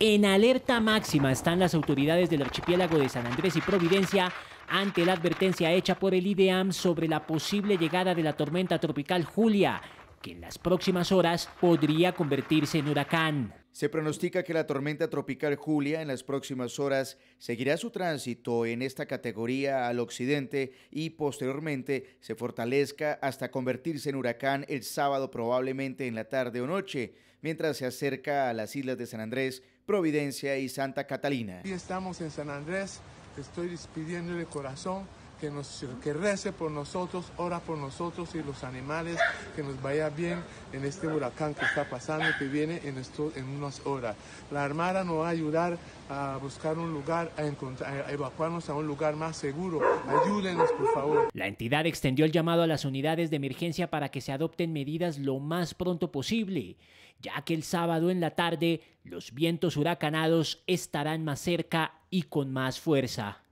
En alerta máxima están las autoridades del archipiélago de San Andrés y Providencia ante la advertencia hecha por el IDEAM sobre la posible llegada de la tormenta tropical Julia, que en las próximas horas podría convertirse en huracán. Se pronostica que la tormenta tropical Julia en las próximas horas seguirá su tránsito en esta categoría al occidente y posteriormente se fortalezca hasta convertirse en huracán el sábado probablemente en la tarde o noche, mientras se acerca a las islas de San Andrés, Providencia y Santa Catalina. Aquí estamos en San Andrés, estoy despidiendo de corazón que, nos, que rece por nosotros, ora por nosotros y los animales, que nos vaya bien en este huracán que está pasando, que viene en, esto, en unas horas. La Armada nos va a ayudar a buscar un lugar, a, encontrar, a evacuarnos a un lugar más seguro. Ayúdenos, por favor. La entidad extendió el llamado a las unidades de emergencia para que se adopten medidas lo más pronto posible, ya que el sábado en la tarde los vientos huracanados estarán más cerca y con más fuerza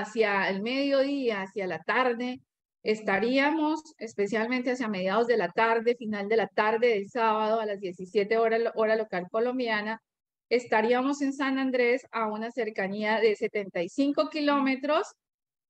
hacia el mediodía, hacia la tarde, estaríamos, especialmente hacia mediados de la tarde, final de la tarde del sábado a las 17 horas hora local colombiana, estaríamos en San Andrés a una cercanía de 75 kilómetros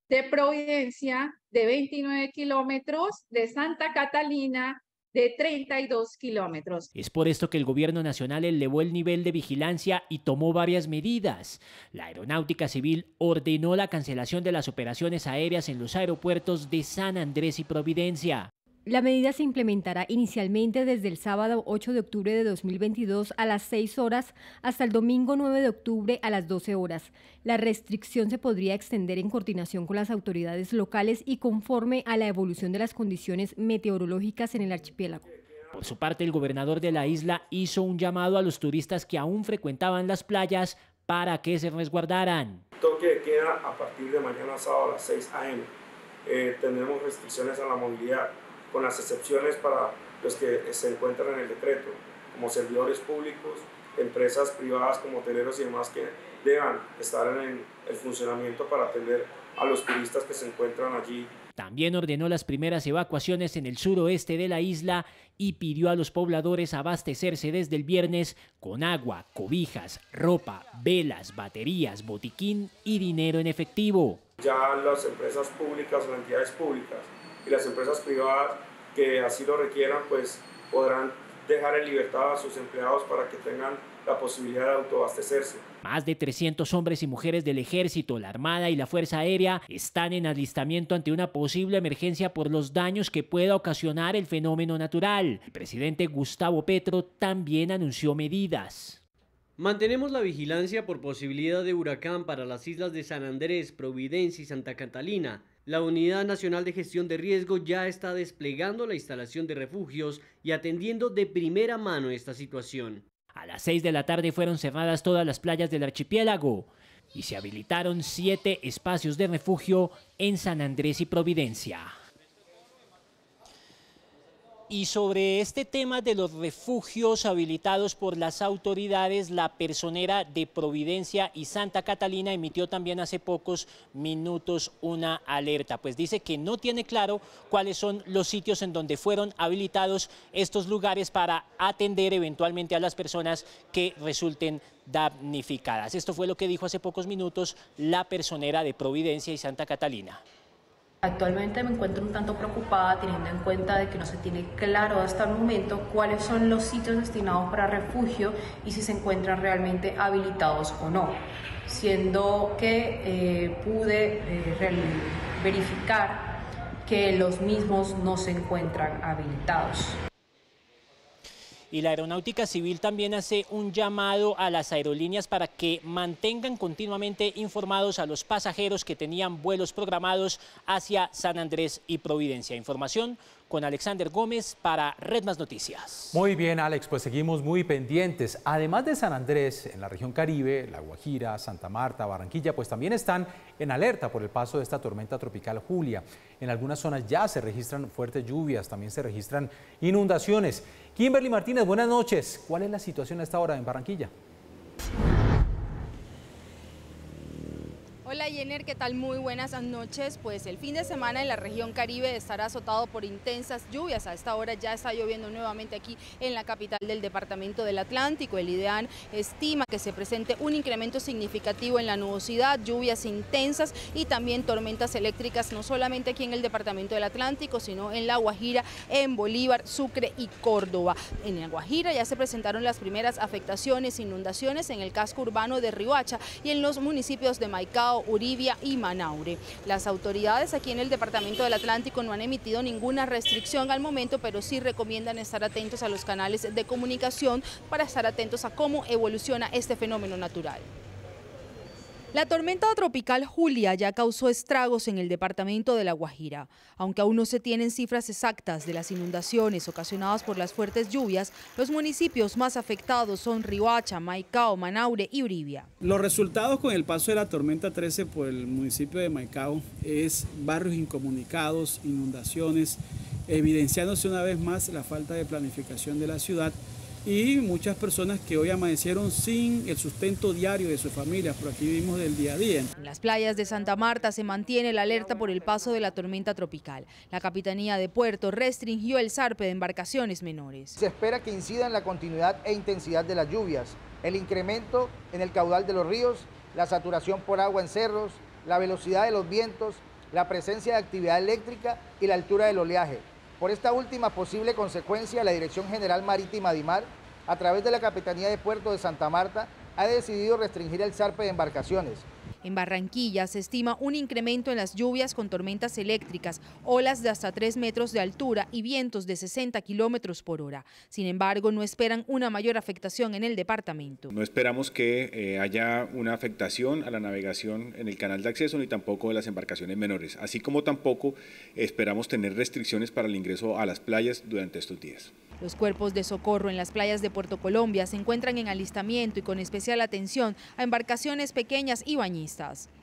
de Providencia, de 29 kilómetros de Santa Catalina, de 32 kilómetros. Es por esto que el gobierno nacional elevó el nivel de vigilancia y tomó varias medidas. La Aeronáutica Civil ordenó la cancelación de las operaciones aéreas en los aeropuertos de San Andrés y Providencia. La medida se implementará inicialmente desde el sábado 8 de octubre de 2022 a las 6 horas hasta el domingo 9 de octubre a las 12 horas. La restricción se podría extender en coordinación con las autoridades locales y conforme a la evolución de las condiciones meteorológicas en el archipiélago. Por su parte, el gobernador de la isla hizo un llamado a los turistas que aún frecuentaban las playas para que se resguardaran. Toque de queda a partir de mañana sábado a las 6 a.m. Eh, tendremos restricciones a la movilidad con las excepciones para los que se encuentran en el decreto, como servidores públicos, empresas privadas como hoteleros y demás que deban estar en el funcionamiento para atender a los turistas que se encuentran allí. También ordenó las primeras evacuaciones en el suroeste de la isla y pidió a los pobladores abastecerse desde el viernes con agua, cobijas, ropa, velas, baterías, botiquín y dinero en efectivo. Ya las empresas públicas o entidades públicas y las empresas privadas que así lo requieran, pues podrán dejar en libertad a sus empleados para que tengan la posibilidad de autoabastecerse. Más de 300 hombres y mujeres del ejército, la Armada y la Fuerza Aérea están en alistamiento ante una posible emergencia por los daños que pueda ocasionar el fenómeno natural. El presidente Gustavo Petro también anunció medidas. Mantenemos la vigilancia por posibilidad de huracán para las islas de San Andrés, Providencia y Santa Catalina. La Unidad Nacional de Gestión de Riesgo ya está desplegando la instalación de refugios y atendiendo de primera mano esta situación. A las 6 de la tarde fueron cerradas todas las playas del archipiélago y se habilitaron siete espacios de refugio en San Andrés y Providencia. Y sobre este tema de los refugios habilitados por las autoridades, la personera de Providencia y Santa Catalina emitió también hace pocos minutos una alerta, pues dice que no tiene claro cuáles son los sitios en donde fueron habilitados estos lugares para atender eventualmente a las personas que resulten damnificadas. Esto fue lo que dijo hace pocos minutos la personera de Providencia y Santa Catalina. Actualmente me encuentro un tanto preocupada teniendo en cuenta de que no se tiene claro hasta el momento cuáles son los sitios destinados para refugio y si se encuentran realmente habilitados o no, siendo que eh, pude eh, verificar que los mismos no se encuentran habilitados. Y la Aeronáutica Civil también hace un llamado a las aerolíneas para que mantengan continuamente informados a los pasajeros que tenían vuelos programados hacia San Andrés y Providencia. Información con Alexander Gómez para Red Más Noticias. Muy bien, Alex, pues seguimos muy pendientes. Además de San Andrés, en la región Caribe, La Guajira, Santa Marta, Barranquilla, pues también están en alerta por el paso de esta tormenta tropical Julia. En algunas zonas ya se registran fuertes lluvias, también se registran inundaciones. Kimberly Martínez, buenas noches. ¿Cuál es la situación a esta hora en Barranquilla? Hola Jenner, ¿qué tal? Muy buenas noches. Pues el fin de semana en la región Caribe estará azotado por intensas lluvias. A esta hora ya está lloviendo nuevamente aquí en la capital del departamento del Atlántico. El IDEAN estima que se presente un incremento significativo en la nubosidad, lluvias intensas y también tormentas eléctricas, no solamente aquí en el departamento del Atlántico, sino en La Guajira, en Bolívar, Sucre y Córdoba. En La Guajira ya se presentaron las primeras afectaciones, inundaciones en el casco urbano de Riohacha y en los municipios de Maicao, Uribia y Manaure. Las autoridades aquí en el Departamento del Atlántico no han emitido ninguna restricción al momento, pero sí recomiendan estar atentos a los canales de comunicación para estar atentos a cómo evoluciona este fenómeno natural. La tormenta tropical Julia ya causó estragos en el departamento de La Guajira. Aunque aún no se tienen cifras exactas de las inundaciones ocasionadas por las fuertes lluvias, los municipios más afectados son Riohacha, Maicao, Manaure y Uribia. Los resultados con el paso de la tormenta 13 por el municipio de Maicao es barrios incomunicados, inundaciones, evidenciándose una vez más la falta de planificación de la ciudad y muchas personas que hoy amanecieron sin el sustento diario de sus familias, por aquí vivimos del día a día. En las playas de Santa Marta se mantiene la alerta por el paso de la tormenta tropical. La Capitanía de Puerto restringió el zarpe de embarcaciones menores. Se espera que incida en la continuidad e intensidad de las lluvias, el incremento en el caudal de los ríos, la saturación por agua en cerros, la velocidad de los vientos, la presencia de actividad eléctrica y la altura del oleaje. Por esta última posible consecuencia, la Dirección General Marítima de Mar, a través de la Capitanía de Puerto de Santa Marta, ha decidido restringir el zarpe de embarcaciones, en Barranquilla se estima un incremento en las lluvias con tormentas eléctricas, olas de hasta 3 metros de altura y vientos de 60 kilómetros por hora. Sin embargo, no esperan una mayor afectación en el departamento. No esperamos que eh, haya una afectación a la navegación en el canal de acceso ni tampoco de las embarcaciones menores, así como tampoco esperamos tener restricciones para el ingreso a las playas durante estos días. Los cuerpos de socorro en las playas de Puerto Colombia se encuentran en alistamiento y con especial atención a embarcaciones pequeñas y bañistas.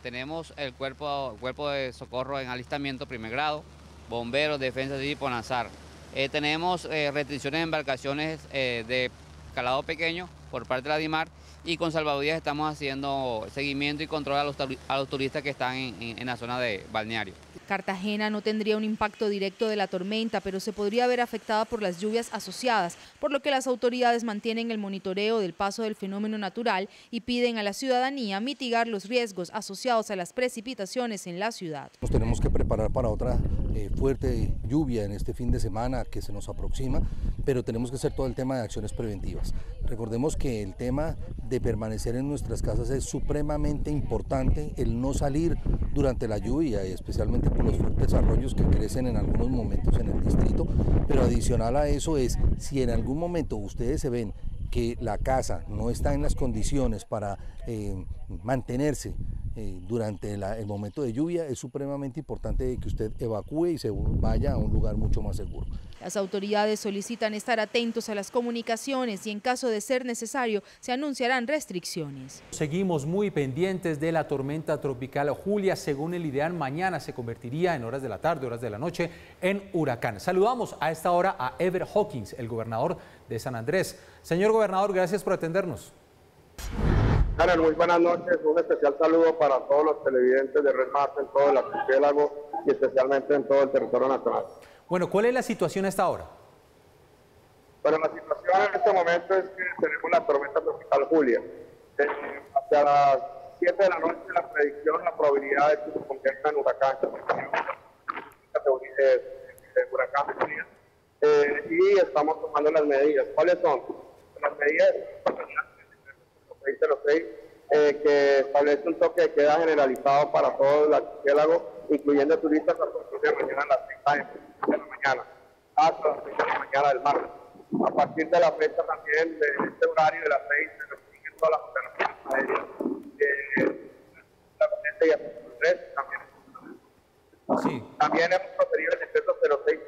Tenemos el cuerpo, cuerpo de socorro en alistamiento primer grado, bomberos, defensa civil Ponazar. Eh, tenemos eh, restricciones de embarcaciones eh, de calado pequeño por parte de la DIMAR y con salvavidas estamos haciendo seguimiento y control a los, turistas que están en la zona de balneario. Cartagena no tendría un impacto directo de la tormenta, pero se podría ver afectada por las lluvias asociadas, por lo que las autoridades mantienen el monitoreo del paso del fenómeno natural y piden a la ciudadanía mitigar los riesgos asociados a las precipitaciones en la ciudad. Nos tenemos que preparar para otra eh, fuerte lluvia en este fin de semana que se nos aproxima, pero tenemos que hacer todo el tema de acciones preventivas. Recordemos que el tema de permanecer en nuestras casas es supremamente importante, el no salir durante la lluvia, especialmente por los fuertes arroyos que crecen en algunos momentos en el distrito, pero adicional a eso es, si en algún momento ustedes se ven que la casa no está en las condiciones para eh, mantenerse eh, durante el momento de lluvia, es supremamente importante que usted evacúe y se vaya a un lugar mucho más seguro. Las autoridades solicitan estar atentos a las comunicaciones y en caso de ser necesario se anunciarán restricciones. Seguimos muy pendientes de la tormenta tropical Julia. Según el ideal, mañana se convertiría en horas de la tarde, horas de la noche, en huracán. Saludamos a esta hora a Ever Hawkins, el gobernador de San Andrés. Señor gobernador, gracias por atendernos. Karen, muy buenas noches. Un especial saludo para todos los televidentes de Red Más en todo el archipiélago y especialmente en todo el territorio nacional. Bueno, ¿cuál es la situación hasta ahora? Bueno, la situación en este momento es que tenemos la tormenta tropical Julia. Eh, hacia las 7 de la noche la predicción, la probabilidad de que se convierta en huracán, categoría de, huracán Julia. Eh, y estamos tomando las medidas. ¿Cuáles son? Las medidas eh, que establece un toque de queda generalizado para todo el archipiélago, incluyendo turistas a partir de mañana a las 6 de la mañana, hasta las 6 de la mañana del martes. A partir de la fecha también de este horario de las 6 se restringen todas las operaciones aéreas. Eh, la y 3 también. Sí. También hemos procedido el decreto 06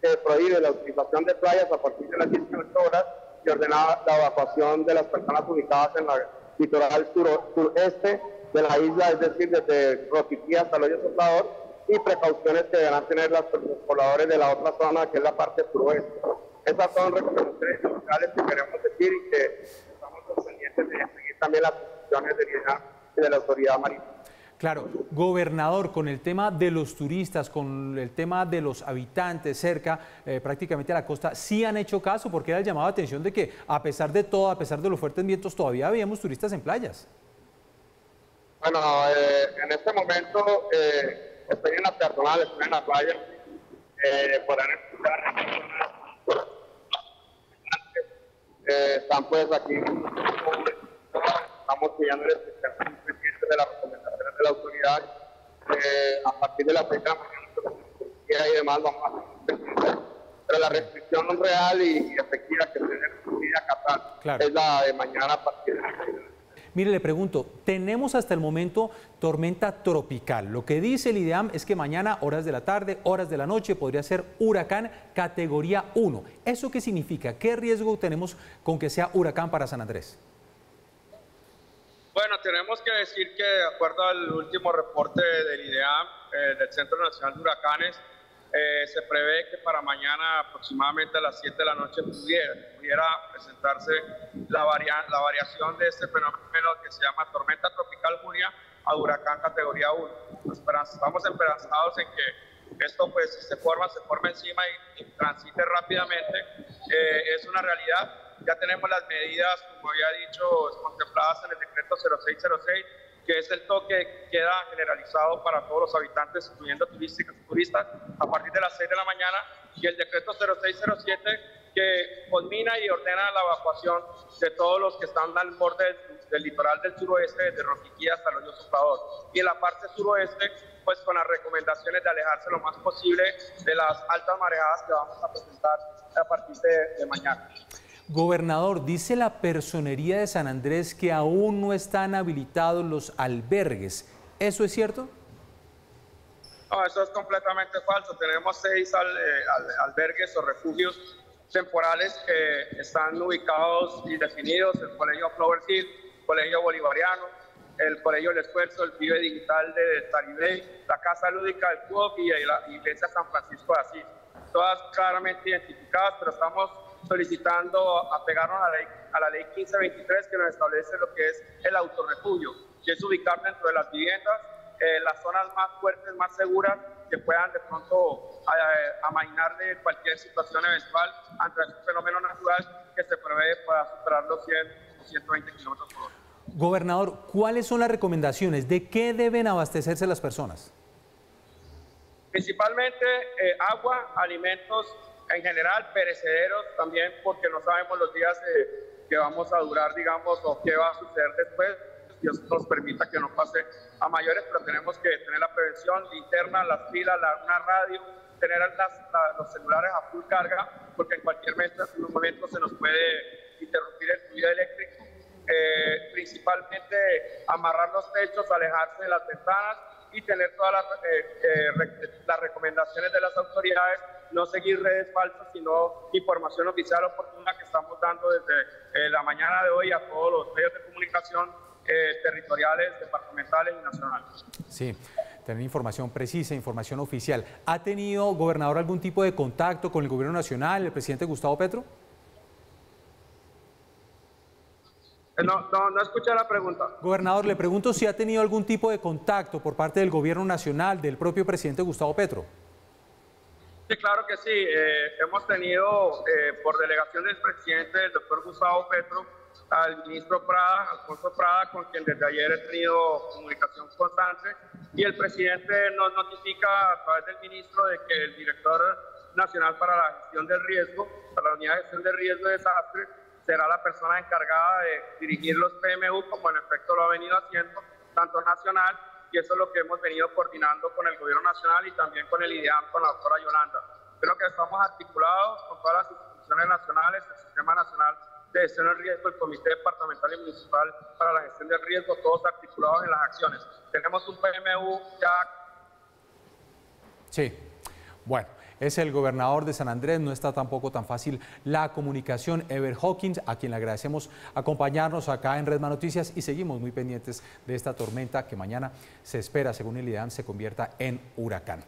que prohíbe la utilización de playas a partir de las 18 horas ordenaba la evacuación de las personas ubicadas en la litoral sureste de la isla, es decir, desde Roquití hasta el hoyo soplador, y precauciones que deberán tener los pobladores de la otra zona, que es la parte suroeste. Esas son recomendaciones generales que queremos decir y que estamos pendientes de seguir también las instrucciones de y de la autoridad marítima. Claro, gobernador, con el tema de los turistas, con el tema de los habitantes cerca, eh, prácticamente a la costa, sí han hecho caso porque era el llamado de atención de que a pesar de todo, a pesar de los fuertes vientos, todavía habíamos turistas en playas. Bueno, eh, en este momento eh, estoy en la peatonal, estoy en la playa, eh, podrán escuchar están pues aquí, estamos siguiendo el de las recomendaciones la autoridad. Eh, a partir de las 6 de la mañana, y demás, vamos a Pero la restricción real y, efectiva que se debe acatar es la de mañana a partir de las 6 Mire, le pregunto, tenemos hasta el momento tormenta tropical. Lo que dice el IDEAM es que mañana, horas de la tarde, horas de la noche, podría ser huracán categoría 1. ¿Eso qué significa? ¿Qué riesgo tenemos con que sea huracán para San Andrés? Bueno, tenemos que decir que de acuerdo al último reporte del IDEAM, eh, del Centro Nacional de Huracanes, eh, se prevé que para mañana aproximadamente a las 7 de la noche pudiera, pudiera presentarse la, la variación de este fenómeno que se llama tormenta tropical Julia a huracán categoría 1. Estamos esperanzados en que esto pues si se forma, se forma encima y, transite rápidamente. Eh, es una realidad ya tenemos las medidas, como había dicho, contempladas en el decreto 0606, que es el toque que queda generalizado para todos los habitantes, incluyendo turistas, a partir de las 6 de la mañana, y el decreto 0607 que culmina y ordena la evacuación de todos los que están al borde del, litoral del suroeste, desde Roquiquí hasta el hoyo Soplador. Y en la parte suroeste, pues con las recomendaciones de alejarse lo más posible de las altas marejadas que vamos a presentar a partir de mañana. Gobernador, dice la personería de San Andrés que aún no están habilitados los albergues. ¿Eso es cierto? No, eso es completamente falso. Tenemos seis eh, albergues o refugios temporales que están ubicados y definidos, el Colegio Flower Hill, Colegio Bolivariano, el Colegio El Esfuerzo, el Vive Digital de Taribé, la Casa Lúdica del CUOC y la Iglesia San Francisco de Asís. Todas claramente identificadas, pero estamos solicitando apegarnos a la, ley, a la ley 1523 que nos establece lo que es el autorrefugio, que es ubicar dentro de las viviendas eh, las zonas más fuertes, más seguras, que puedan de pronto eh, amainar de cualquier situación eventual ante este fenómeno natural que se prevé para superar los 100 o 120 kilómetros por hora. Gobernador, ¿cuáles son las recomendaciones? ¿De qué deben abastecerse las personas? Principalmente eh, agua, alimentos en general, perecederos también, porque no sabemos los días que vamos a durar, digamos, o qué va a suceder después. Dios nos permita que no pase a mayores, pero tenemos que tener la prevención, linterna, las pilas, la, una radio, tener los celulares a full carga, porque en cualquier momento, se nos puede interrumpir el fluido eléctrico. Eh, principalmente amarrar los techos, alejarse de las ventanas y tener todas las, eh, eh, las recomendaciones de las autoridades no seguir redes falsas, sino información oficial oportuna que estamos dando desde eh, la mañana de hoy a todos los medios de comunicación territoriales, departamentales y nacionales. Sí, tener información precisa, información oficial. ¿Ha tenido, gobernador, algún tipo de contacto con el gobierno nacional, el presidente Gustavo Petro? Eh, no, no, no escuché la pregunta. Gobernador, le pregunto si ha tenido algún tipo de contacto por parte del gobierno nacional, del propio presidente Gustavo Petro. Sí, claro que sí. Eh, hemos tenido eh, por delegación del presidente, el doctor Gustavo Petro, al ministro Prada, Alfonso Prada, con quien desde ayer he tenido comunicación constante, y el presidente nos notifica a través del ministro de que el director nacional para la gestión del riesgo, para la unidad de gestión de riesgo de desastre, será la persona encargada de dirigir los PMU, como en efecto lo ha venido haciendo, tanto nacional y eso es lo que hemos venido coordinando con el Gobierno Nacional y también con el IDEAM, con la doctora Yolanda. Creo que estamos articulados con todas las instituciones nacionales, el Sistema Nacional de Gestión del Riesgo, el Comité Departamental y Municipal para la Gestión del Riesgo, todos articulados en las acciones. Tenemos un PMU ya... Sí, bueno es el gobernador de San Andrés. No está tampoco tan fácil la comunicación. Ever Hawkins, a quien le agradecemos acompañarnos acá en Redma Noticias y seguimos muy pendientes de esta tormenta que mañana se espera, según el IDAN, se convierta en huracán.